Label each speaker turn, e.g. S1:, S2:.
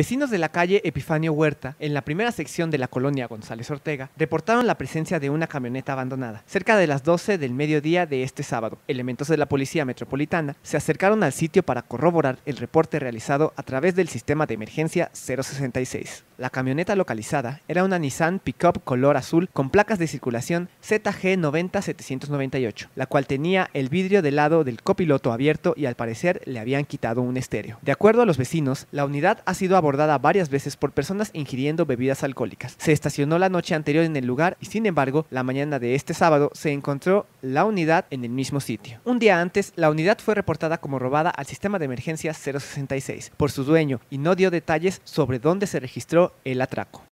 S1: Vecinos de la calle Epifanio Huerta, en la primera sección de la colonia González Ortega, reportaron la presencia de una camioneta abandonada, cerca de las 12 del mediodía de este sábado. Elementos de la Policía Metropolitana se acercaron al sitio para corroborar el reporte realizado a través del sistema de emergencia 066. La camioneta localizada era una Nissan Pickup color azul con placas de circulación ZG 90798, la cual tenía el vidrio del lado del copiloto abierto y al parecer le habían quitado un estéreo. De acuerdo a los vecinos, la unidad ha sido abordada varias veces por personas ingiriendo bebidas alcohólicas. Se estacionó la noche anterior en el lugar y sin embargo, la mañana de este sábado se encontró la unidad en el mismo sitio. Un día antes, la unidad fue reportada como robada al sistema de emergencia 066 por su dueño y no dio detalles sobre dónde se registró el atraco.